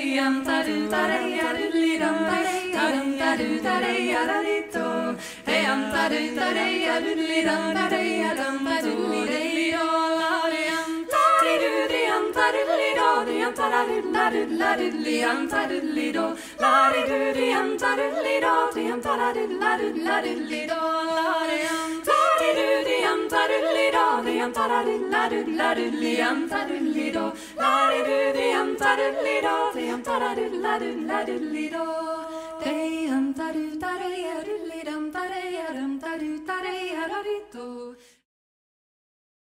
tareyan taru tareyaru liram tarum taru tareyararito teyam taru tareyaru liram tareyadam taruliro lariyam tarirudiyam taruliro diyam tararularularuliyam taruliro larirudiyam taruliro diyam tararularularuliro lariyam tarirudiyam taruliro diyam tararularularuliyam taruliro lariru taradulido, dam taraduladuladulido. Dam tarutareadulido, dam tareadam tarutareadadito.